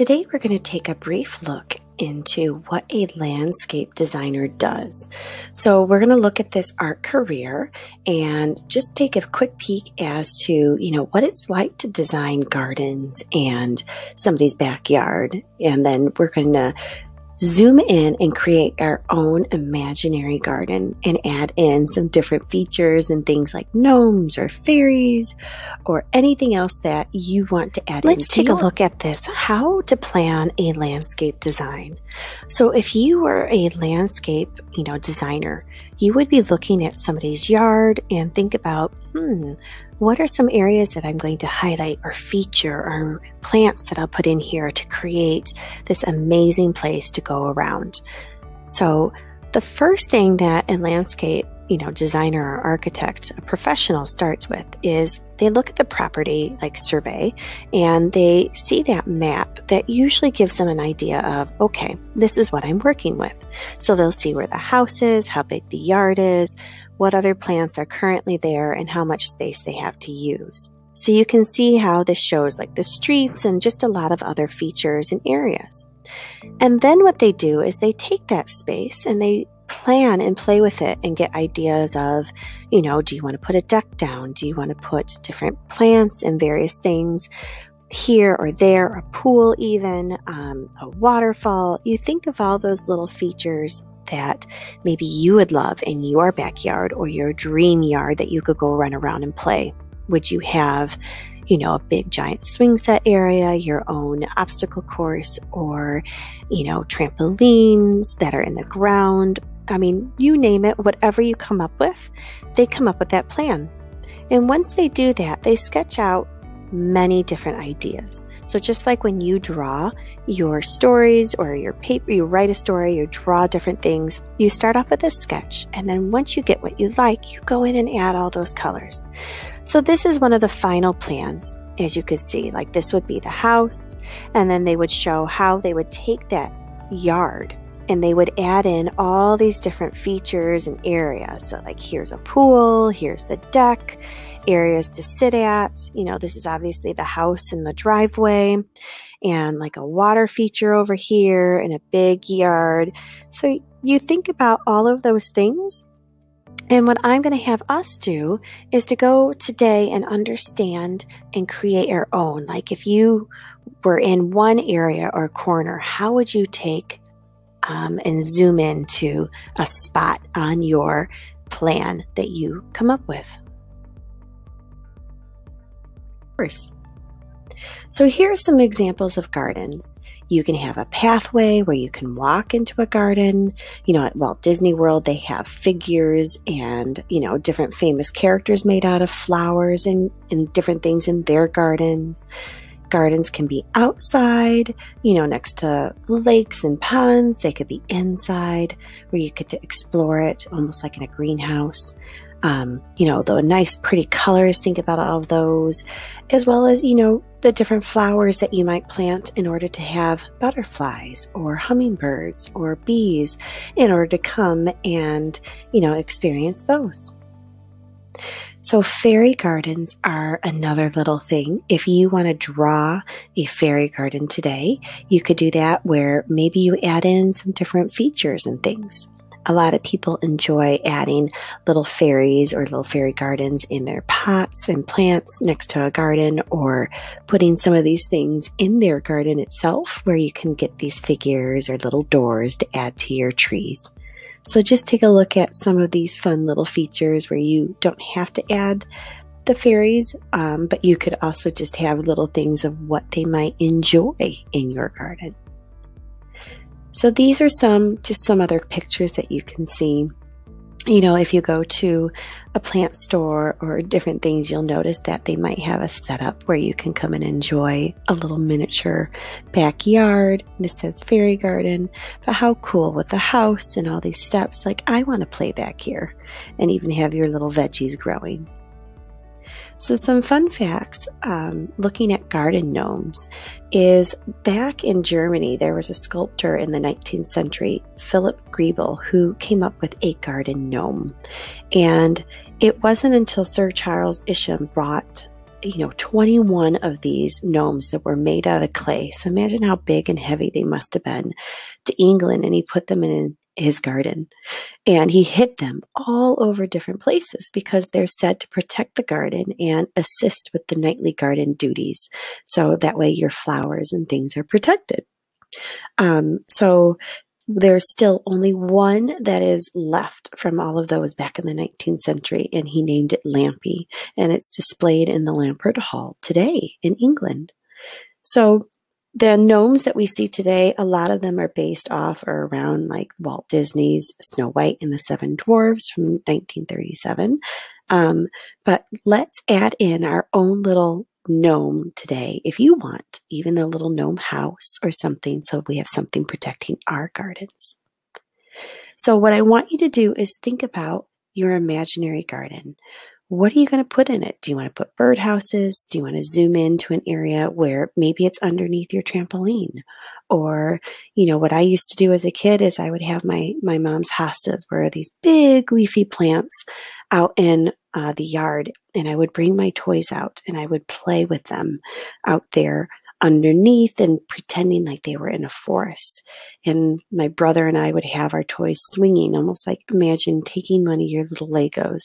Today, we're going to take a brief look into what a landscape designer does. So, we're going to look at this art career and just take a quick peek as to, you know, what it's like to design gardens and somebody's backyard. And then we're going to zoom in and create our own imaginary garden and add in some different features and things like gnomes or fairies or anything else that you want to add in. Let's take a look at this how to plan a landscape design. So if you were a landscape, you know, designer, you would be looking at somebody's yard and think about, hmm, what are some areas that I'm going to highlight or feature or plants that I'll put in here to create this amazing place to go around? So, the first thing that a landscape, you know, designer or architect, a professional starts with is they look at the property like survey and they see that map that usually gives them an idea of, okay, this is what I'm working with. So they'll see where the house is, how big the yard is, what other plants are currently there, and how much space they have to use. So you can see how this shows like the streets and just a lot of other features and areas. And then what they do is they take that space and they plan and play with it and get ideas of, you know, do you want to put a deck down? Do you want to put different plants and various things here or there, a pool even, um, a waterfall? You think of all those little features that maybe you would love in your backyard or your dream yard that you could go run around and play? Would you have, you know, a big giant swing set area, your own obstacle course, or, you know, trampolines that are in the ground? I mean, you name it, whatever you come up with, they come up with that plan. And once they do that, they sketch out many different ideas. So just like when you draw your stories or your paper, you write a story, you draw different things, you start off with a sketch. And then once you get what you like, you go in and add all those colors. So this is one of the final plans. As you could see, like this would be the house, and then they would show how they would take that yard and they would add in all these different features and areas. So, like, here's a pool, here's the deck, areas to sit at. You know, this is obviously the house and the driveway, and like a water feature over here and a big yard. So you think about all of those things. And what I'm going to have us do is to go today and understand and create our own. Like if you were in one area or corner, how would you take um, and zoom into a spot on your plan that you come up with? course. So here are some examples of gardens. You can have a pathway where you can walk into a garden. You know, at Walt Disney World, they have figures and, you know, different famous characters made out of flowers and, and different things in their gardens. Gardens can be outside, you know, next to lakes and ponds. They could be inside where you get to explore it almost like in a greenhouse um, you know, the nice, pretty colors. Think about all of those, as well as, you know, the different flowers that you might plant in order to have butterflies or hummingbirds or bees in order to come and, you know, experience those. So, fairy gardens are another little thing. If you want to draw a fairy garden today, you could do that where maybe you add in some different features and things. A lot of people enjoy adding little fairies or little fairy gardens in their pots and plants next to a garden, or putting some of these things in their garden itself where you can get these figures or little doors to add to your trees. So just take a look at some of these fun little features where you don't have to add the fairies, um, but you could also just have little things of what they might enjoy in your garden. So these are some, just some other pictures that you can see. You know, if you go to a plant store or different things, you'll notice that they might have a setup where you can come and enjoy a little miniature backyard. This says fairy garden, but how cool with the house and all these steps. Like, I want to play back here and even have your little veggies growing. So, some fun facts um, looking at garden gnomes is back in Germany, there was a sculptor in the 19th century, Philip Griebel, who came up with a garden gnome. And it wasn't until Sir Charles Isham brought you know, 21 of these gnomes that were made out of clay. So imagine how big and heavy they must have been to England. And he put them in his garden and he hid them all over different places because they're said to protect the garden and assist with the nightly garden duties. So that way your flowers and things are protected. Um, so there's still only one that is left from all of those back in the 19th century, and he named it Lampy, and it's displayed in the Lamport Hall today in England. So the gnomes that we see today, a lot of them are based off or around like Walt Disney's Snow White and the Seven Dwarfs from 1937. Um, but let's add in our own little gnome today if you want, even a little gnome house or something, so we have something protecting our gardens. So, what I want you to do is think about your imaginary garden. What are you going to put in it? Do you want to put birdhouses? Do you want to zoom into an area where maybe it's underneath your trampoline? Or, you know, what I used to do as a kid is I would have my, my mom's hostas where these big leafy plants out in uh, the yard and I would bring my toys out and I would play with them out there underneath and pretending like they were in a forest. And my brother and I would have our toys swinging, almost like imagine taking one of your little Legos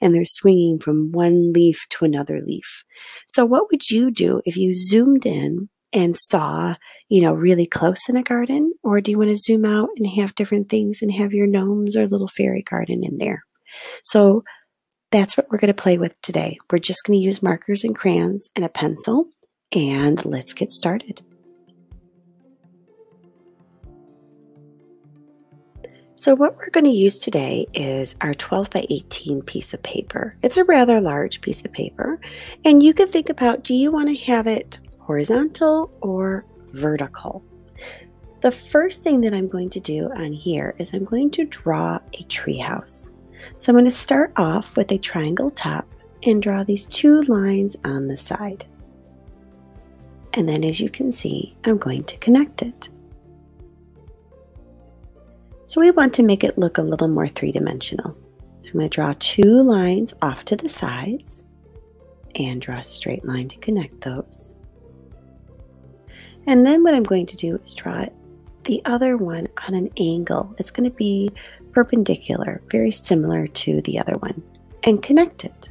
and they're swinging from one leaf to another leaf. So, what would you do if you zoomed in and saw, you know, really close in a garden? Or do you want to zoom out and have different things and have your gnomes or little fairy garden in there? So, that's what we're going to play with today. We're just going to use markers and crayons and a pencil, and let's get started. So what we're going to use today is our 12 by 18 piece of paper. It's a rather large piece of paper, and you can think about, do you want to have it horizontal or vertical? The first thing that I'm going to do on here is I'm going to draw a treehouse. So I'm going to start off with a triangle top and draw these two lines on the side. And then as you can see, I'm going to connect it. So we want to make it look a little more three-dimensional. So I'm going to draw two lines off to the sides and draw a straight line to connect those. And then what I'm going to do is draw the other one on an angle. It's going to be perpendicular, very similar to the other one, and connect it.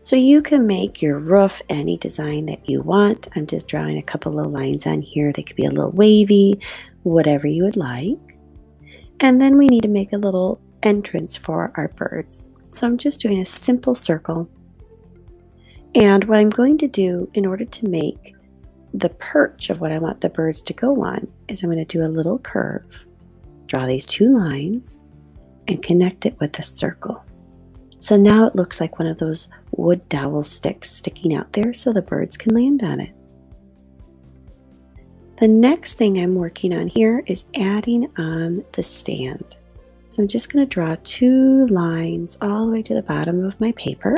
So you can make your roof any design that you want. I'm just drawing a couple of lines on here. They could be a little wavy, whatever you would like. And then we need to make a little entrance for our birds. So I'm just doing a simple circle. And what I'm going to do in order to make the perch of what I want the birds to go on is I'm going to do a little curve. Draw these two lines and connect it with a circle. So now it looks like one of those wood dowel sticks sticking out there so the birds can land on it. The next thing I'm working on here is adding on the stand. So I'm just going to draw two lines all the way to the bottom of my paper.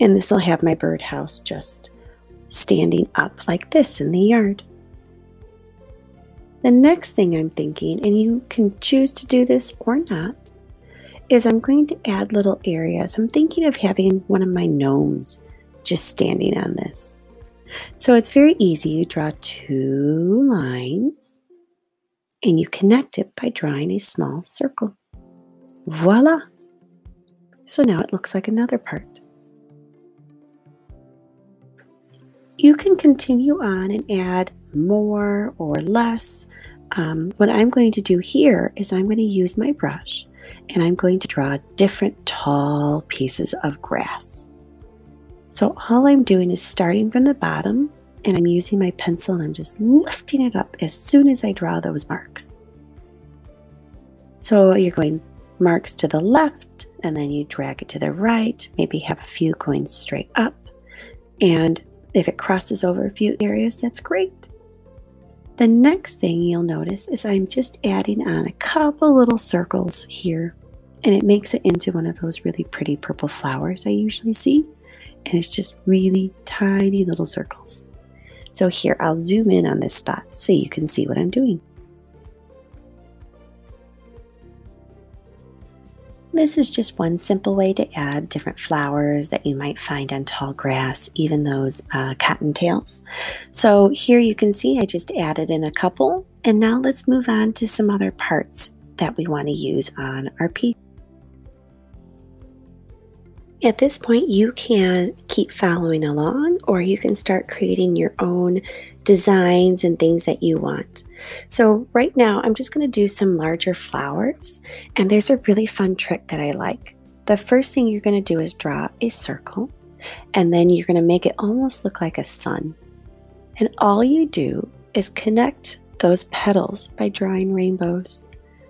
And this will have my birdhouse just standing up like this in the yard. The next thing I'm thinking, and you can choose to do this or not, is I'm going to add little areas. I'm thinking of having one of my gnomes just standing on this. So it's very easy. You draw two lines and you connect it by drawing a small circle. Voila! So now it looks like another part. You can continue on and add more or less. Um, what I'm going to do here is I'm going to use my brush and I'm going to draw different tall pieces of grass. So all I'm doing is starting from the bottom and I'm using my pencil and I'm just lifting it up as soon as I draw those marks. So you're going marks to the left and then you drag it to the right, maybe have a few going straight up. And if it crosses over a few areas, that's great. The next thing you'll notice is I'm just adding on a couple little circles here and it makes it into one of those really pretty purple flowers I usually see. And it's just really tiny little circles. So here, I'll zoom in on this spot so you can see what I'm doing. This is just one simple way to add different flowers that you might find on tall grass, even those uh, cottontails. So here you can see I just added in a couple, and now let's move on to some other parts that we want to use on our piece. At this point, you can keep following along or you can start creating your own designs and things that you want. So right now I'm just going to do some larger flowers and there's a really fun trick that I like. The first thing you're going to do is draw a circle and then you're going to make it almost look like a sun. And all you do is connect those petals by drawing rainbows.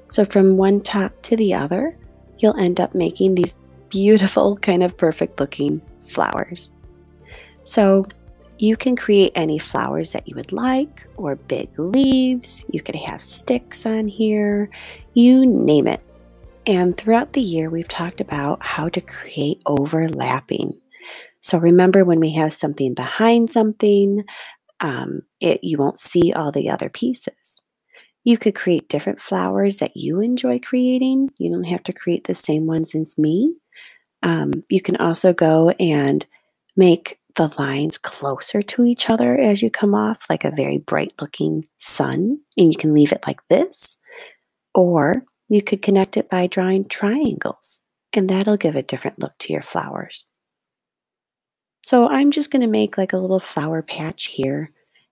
So from one top to the other, you'll end up making these beautiful, kind of perfect looking flowers. So you can create any flowers that you would like, or big leaves. You could have sticks on here, you name it. And throughout the year, we've talked about how to create overlapping. So remember when we have something behind something, um, it, you won't see all the other pieces. You could create different flowers that you enjoy creating. You don't have to create the same ones as me. Um, you can also go and make the lines closer to each other as you come off, like a very bright looking sun, and you can leave it like this. Or you could connect it by drawing triangles, and that'll give a different look to your flowers. So I'm just going to make like a little flower patch here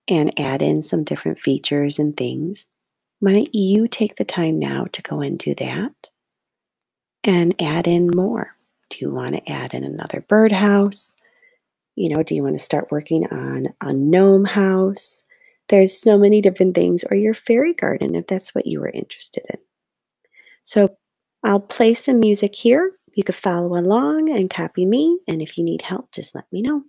and add in some different features and things. Might you take the time now to go and do that and add in more? Do you want to add in another birdhouse? You know, do you want to start working on a gnome house? There's so many different things, or your fairy garden if that's what you were interested in. So I'll play some music here. You can follow along and copy me. And if you need help, just let me know.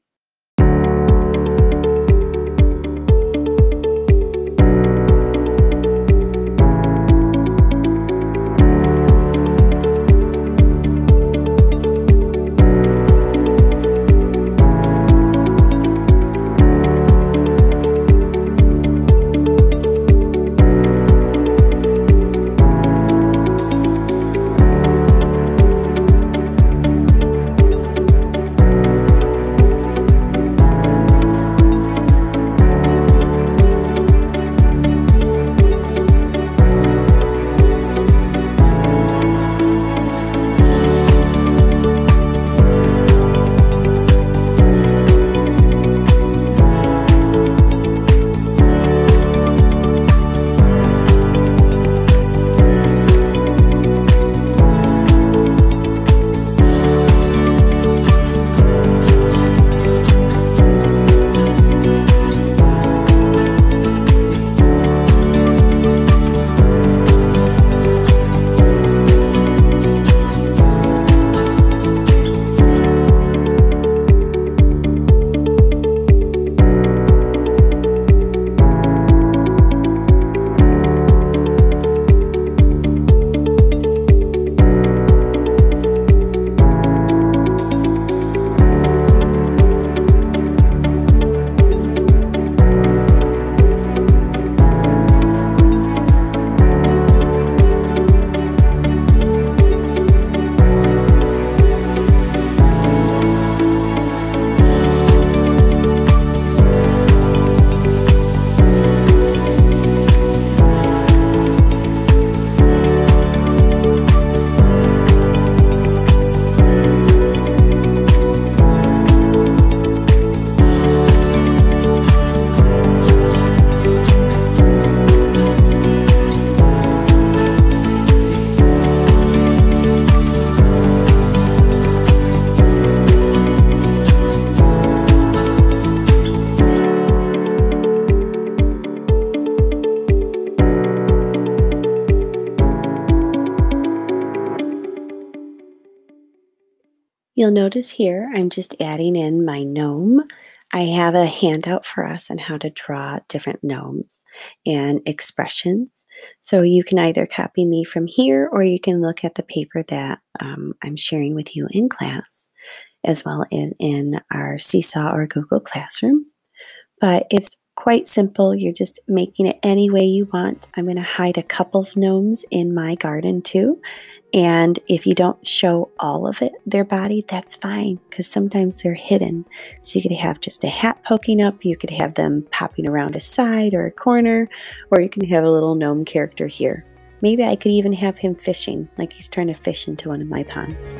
You'll notice here I'm just adding in my gnome. I have a handout for us on how to draw different gnomes and expressions. So you can either copy me from here or you can look at the paper that um, I'm sharing with you in class, as well as in our Seesaw or Google Classroom. But it's quite simple. You're just making it any way you want. I'm going to hide a couple of gnomes in my garden too And if you don't show all of it, their body, that's fine because sometimes they're hidden. So you could have just a hat poking up, you could have them popping around a side or a corner, or you can have a little gnome character here. Maybe I could even have him fishing, like he's trying to fish into one of my ponds.